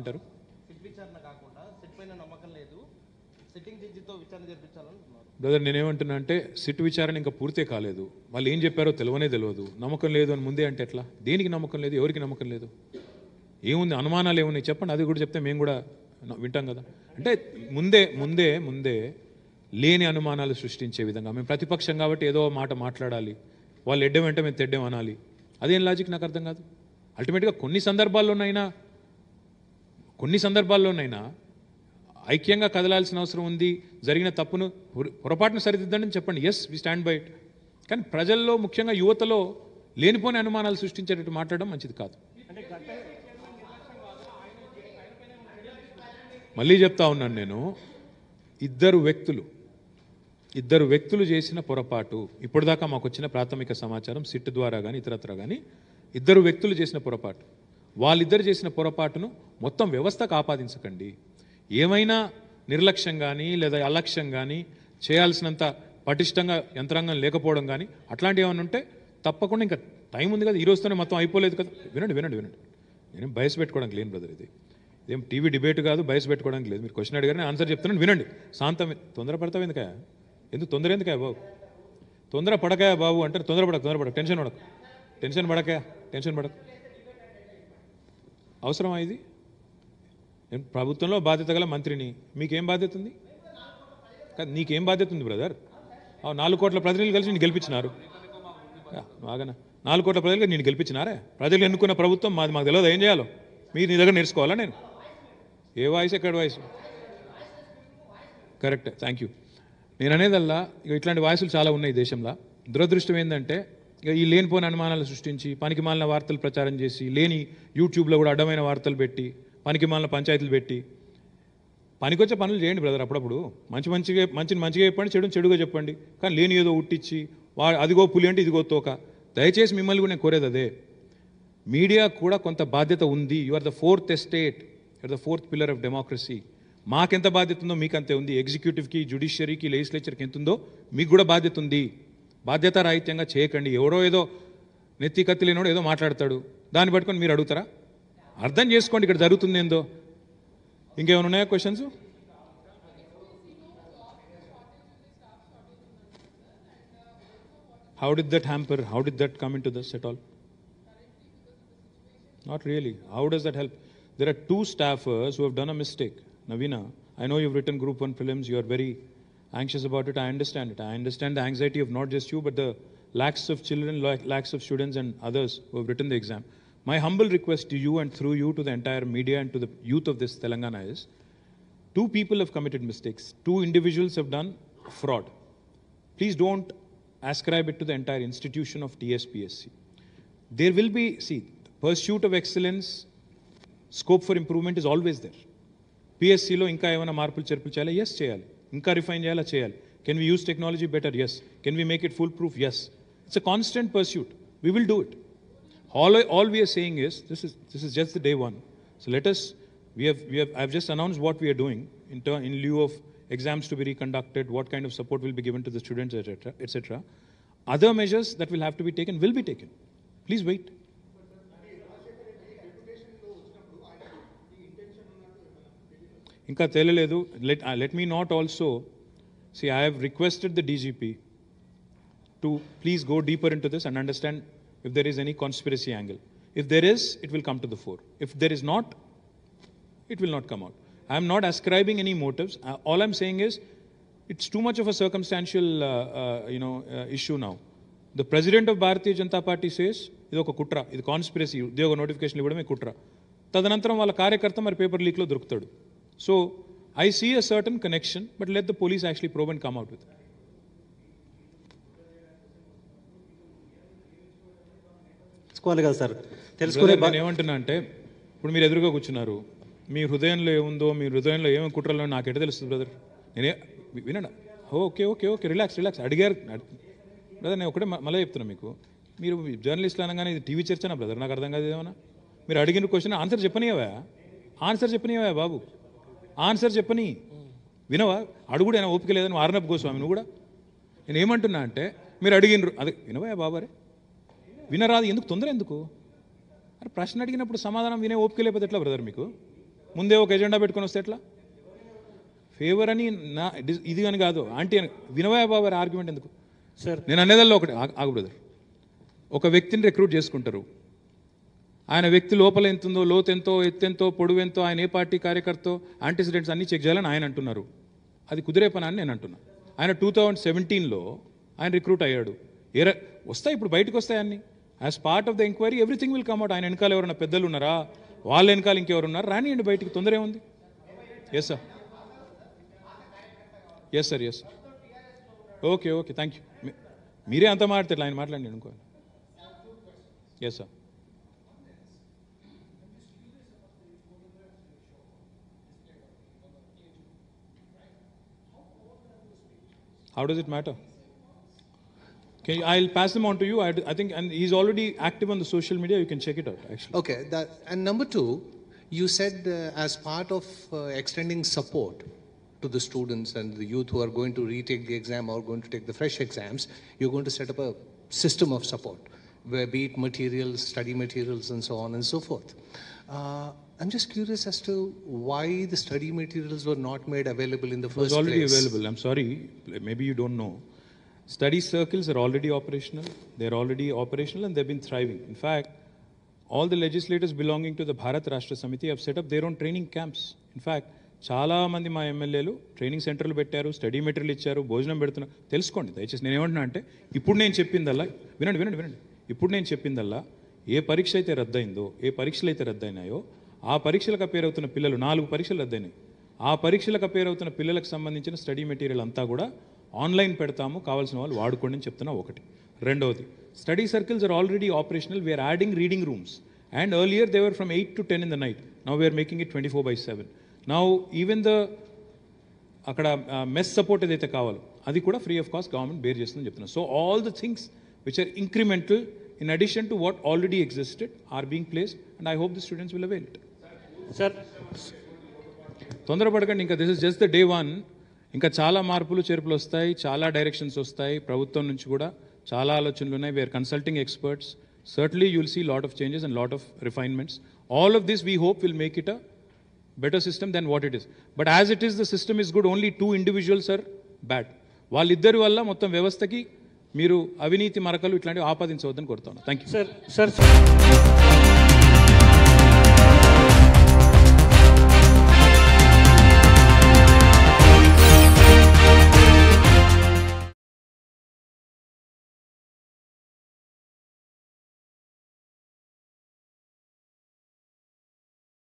ఏమంటారు సిట్ విచారణ కాకుండా సిట్ పైన నమ్మకం లేదు. సిట్టింగ్ జడ్జితో విచారణ జరిపించాలంటున్నారు బ్రదర్ నేనేమంటున్నా అంటే సిట్ విచారణ ఇంకా పూర్తే కాలేదు. వాళ్ళు ఏం చెప్పారో తెలియనే తెలియదు నమ్మకం లేదు అని ముందే అంటే ఎట్లా? దేనికి నమ్మకం లేదు? ఎవరికి నమ్మకం లేదు? ఏముంది? అనుమానాలు ఏమున్నాయి? చెప్పండి. అది కూడా చెప్తే మేము కూడా వింటాం కదా. అంటే ముందే ముందే ముందే లేని అనుమానాలు సృష్టించే విధంగా మేము ప్రతిపక్షం కాబట్టి ఏదో మాట మాట్లాడాలి. వాళ్ళు ఎడ్డం వెంట మేము తెడ్డం అనాలి. అదేం లాజిక్ నాకు అర్థం కాదు. అల్టిమేట్గా కొన్ని సందర్భాల్లోనైనా కొన్ని సందర్భాల్లోనైనా ఐక్యంగా కదలాల్సిన అవసరం ఉంది జరిగిన తప్పును పొరపాటును సరిదిద్దండి చెప్పండి. Yes we stand by it కానీ ప్రజల్లో ముఖ్యంగా యువతలో లేనిపోని అనుమానాలు సృష్టించేటట్టు మాట్లాడడం మంచిది కాదు. మళ్ళీ చెప్తా ఉన్నాను నేను. ఇద్దరు వ్యక్తులు ఇద్దరు వ్యక్తులు చేసిన పొరపాటు ఇప్పటిదాకా మాకు వచ్చిన ప్రాథమిక సమాచారం సిట్ ద్వారా కానీ ఇతరత్ర కానీ ఇద్దరు వ్యక్తులు చేసిన పొరపాటు. వాళ్ళిద్దరు చేసిన పొరపాటును మొత్తం వ్యవస్థకు ఆపాదించకండి ఏమైనా నిర్లక్ష్యం కానీ లేదా అలక్ష్యం కానీ చేయాల్సినంత పటిష్టంగా యంత్రాంగం లేకపోవడం కానీ అట్లాంటివి ఏమైనా ఉంటే తప్పకుండా ఇంకా టైం ఉంది కదా ఈ రోజుతోనే మొత్తం అయిపోలేదు కదా. వినండి వినండి వినండి. నేను బయస్ పెట్టుకోవడానికి లేను బ్రదర్ ఇది. ఇదేం టీవీ డిబేట్ కాదు బయస్ పెట్టుకోవడానికి లేదు. మీరు క్వశ్చన్ అడిగారు ఆన్సర్ చెప్తున్నాను. వినండి. శాంతం తొందరపడతావు ఎందుకా ఎందుకు తొందర ఎందుకా బాబు? తొందర పడకాయా బాబు అంటే తొందర తొందరపడక తొందర పడక. టెన్షన్ పడక. టెన్షన్ పడకాయా టెన్షన్ పడక. అవసరమా ఇది? నేను ప్రభుత్వంలో బాధ్యత గల మంత్రిని మీకేం బాధ్యత ఉంది? కాదు నీకేం బాధ్యత ఉంది బ్రదర్? నాలుగు కోట్ల ప్రజలు కలిసి నేను గెలిపించినారు. యా, బాగానే. నాలుగు కోట్ల ప్రజలు నేను గెలిపించినారే? ప్రజలు ఎన్నుకున్న ప్రభుత్వం మాది మాకు తెలియదు ఏం చేయాలో? మీరు నీ దగ్గర నేర్చుకోవాలా నేను? ఏ వాయిస్ ఎక్కడ వాయిస్? కరెక్ట్ థ్యాంక్ యూ నేను అనేదల్లా ఇక ఇట్లాంటి వాయిస్లు చాలా ఉన్నాయి దేశంలో. దురదృష్టం ఏంటంటే ఈ లేనిపోని అనుమానాలు సృష్టించి పనికి మాలిన వార్తలు ప్రచారం చేసి లేని యూట్యూబ్లో కూడా అడ్డమైన వార్తలు పెట్టి పనికిమాలిన పంచాయతీలు పెట్టి పనికొచ్చే పనులు చేయండి బ్రదర్ అప్పుడప్పుడు. మంచి మంచిగా మంచిని మంచిగా చెప్పండి చెడుని చెడుగా చెప్పండి. కానీ లేని ఏదో ఉట్టించి వా అదిగో పులి అంటే ఇదిగో తోక. దయచేసి మిమ్మల్ని కూడా నేను కోరేది అదే. మీడియా కూడా కొంత బాధ్యత ఉంది. You are the fourth estate are the fourth pillar of democracy మాకెంత బాధ్యత ఉందో మీకు అంతే ఉంది ఎగ్జిక్యూటివ్కి జ్యుడిషియరీకి లెజిస్లేచర్కి ఎంత ఉందో మీకు కూడా బాధ్యత ఉంది. బాధ్యత బాధ్యతారాహిత్యంగా చేయకండి. ఎవరో ఏదో నెత్తి కత్తిలేనోడు ఏదో మాట్లాడతాడు. దాన్ని పట్టుకొని మీరు అడుగుతారా? అర్థం చేసుకోండి ఇక్కడ జరుగుతుంది ఏందో. ఇంకేమైనా ఉన్నాయా questions how did that hamper how did that come into that all not really how does that help there are two staffers who hun a mistake Naveena I know you've return group one films your very anxious about it. I understand it. I understand the anxiety of not just you, but the lakhs of children, la- lakhs of students, and others who have written the exam. My humble request to you and through you to the entire media and to the youth of this Telangana is two people have committed mistakes. Two individuals have done fraud. Please don't ascribe it to the entire institution of TSPSC. There will be, see, pursuit of excellence, scope for improvement is always there. పిఎస్సిలో ఇంకా ఏమైనా మార్పులు చేర్పులు చేయాలి yes చేయాలి ఇంకా refine చేయాలా చేయాలి can we use technology better yes can we make it foolproof yes it's a constant pursuit we will do it all all we are saying is this is this is just the day one so let us we have we have i've just announced what we are doing in turn in lieu of exams to be reconducted what kind of support will be given to the students etc etc other measures that will have to be taken will be taken please wait ఇంకా తెలియలేదు let let me not also see I have requested the DGP to please go deeper into this and understand if there is any conspiracy angle. If there is, it will come to the fore. If there is not, it will not come out. I am not ascribing any motives. Uh, all I'm saying is, it's too much of a circumstantial, uh, uh, you know, uh, issue now. The president of Bharatiya Janata Party says, ఇది ఒక కుట్ర ఇది conspiracy ఉద్యోగ notification ఇవ్వడమే కుట్ర తదనంతరం వాళ్ళ కార్యకర్త మరి పేపర్ లీక్లో దొరుకుతాడు so I see a certain connection but let the police actually prove and come out with తెలుసుకోవాలి కదా సార్. తెలుసుకునే నేను ఏమంటున్నా అంటే ఇప్పుడు మీరు ఎదురుగా కూర్చున్నారు. మీ హృదయంలో ఏముందో మీ హృదయంలో ఏమేమి కుట్రలో నాకు ఎట తెలుస్తుంది బ్రదర్. నేనే వినండి. Okay okay okay relax relax. అడిగారు అడ్- బ్రదర్ నేను ఒకటే మళ్ళీ చెప్తున్నా మీకు. మీరు జర్నలిస్టులు అనగానే ఇది టీవీ చర్చనా బ్రదర్? నాకు అర్థం కాదు ఏమన్నా? మీరు అడిగిన క్వశ్చన్ ఆన్సర్ చెప్పనివా ఆన్సర్ చెప్పనివా బాబు? ఆన్సర్ చెప్పని. వినవా? అడుగుడు అయినా ఓపిక లేదని ఆర్నబ్ గోస్వామి నువ్వు కూడా? నేను ఏమంటున్నా అంటే మీరు అడిగినరు. అదే వినవా బాబారే? వినరాదు. ఎందుకు? తొందర ఎందుకు? అరే ప్రశ్న అడిగినప్పుడు సమాధానం వినే ఓపిక లేకపోతే ఎట్లా బ్రదర్ మీకు? ముందే ఒక ఎజెండా పెట్టుకొని వస్తే ఎట్లా? ఫేవర్ అని నా ఇది- అని కాదు. ఆంటీ అని. వినవయ బాబు గారి ఆర్గ్యుమెంట్ ఎందుకు? సార్. నేను అనేదల్లో ఒకటి. ఆగు బ్రదర్. ఒక వ్యక్తిని రిక్రూట్ చేసుకుంటారు. ఆయన వ్యక్తి లోపల ఎంతుందో లోతెంతో ఎంతో ఎత్తెంతో పొడువెంతో ఆయన ఏ పార్టీ కార్యకర్తో యాంటిసిడెంట్స్ అన్ని చెక్ చేయాలని ఆయన అంటున్నారు. అది కుదిరే పని అని నేను అంటున్నా. ఆయన టూ థౌజండ్ సెవెంటీన్లో ఆయన రిక్రూట్ అయ్యాడు. ఏ వస్తాయి ఇప్పుడు బయటకు వస్తాయి as part of the enquiry everything will come out ఆయన వెనకాల ఎవరైనా పెద్దలు ఉన్నారా? వాళ్ళ వెనకాల ఇంకెవరు ఉన్నారు? రానియండి బయటికి తొందర ఏముంది yes sir yes sir yes sir okay okay thank you మీరే అంత మాట్లాడతారు ఆయన మాట్లాడండి అనుకో yes sir How does it matter? Okay, I'll pass them on to you. I, I think, and he's already active on the social media. You can check it out, actually. Okay, that, and number two, you said uh, as part of uh, extending support to the students and the youth who are going to retake the exam or going to take the fresh exams, you're going to set up a system of support, where be it materials, study materials, and so on and so forth. Uh, I'm just curious as to why the study materials were not made available in the It was first already place. available. I'm sorry, maybe you don't know. Study circles are already operational. They're already operational and they've been thriving. In fact, all the legislators belonging to the Bharat Rashtra Samiti have set up their own training camps. In fact, చాలా మంది మా ఎమ్మెల్యేలు training సెంటర్లు పెట్టారు study material ఇచ్చారు భోజనం పెడుతున్నారు తెలుసుకోండి దయచేసి నేను ఏమంటున్నా అంటే ఇప్పుడు నేను చెప్పిందల్లా వినండి వినండి వినండి ఇప్పుడు నేను చెప్పిందల్లా ఏ పరీక్ష అయితే రద్దయిందో ఏ పరీక్షలు అయితే రద్దయినాయో ఆ పరీక్షలకు పేరవుతున్న అవుతున్న పిల్లలు నాలుగు పరీక్షలు రద్దయినాయి. ఆ పరీక్షలకు పేరవుతున్న అవుతున్న పిల్లలకు సంబంధించిన స్టడీ మెటీరియల్ అంతా కూడా ఆన్లైన్ పెడతాము కావాల్సిన వాళ్ళు వాడుకోండి అని చెప్తున్నా ఒకటి. రెండవది study circles are already operational we're adding reading rooms and earlier they were from eight to ten in the night now we're making it twenty four by seven now even the అక్కడ mess support ఏదైతే కావాలో అది కూడా free of cost government bear చేస్తుందని చెప్తున్నాను so all the things which are incremental in addition to what already existed are being placed and I hope the students will avail it sir తొందరపడకండి ఇంకా this is just the day one ఇంకా చాలా మార్పులు చేర్పులు వస్తాయి చాలా directions వస్తాయి. ప్రభుత్వం నుంచి కూడా చాలా ఆలోచనలు ఉన్నాయి. We're consulting experts certainly you'll see lot of changes and lot of refinements all of this we hope will make it a better system then what it is but as it is the system is good only two individuals are bad వాళ్ళిద్దరి వల్ల మొత్తం వ్యవస్థకి మీరు అవినీతి మరకలు ఇట్లాంటివి ఆపాదించవద్దని కోరుతున్నాను thank you sir sir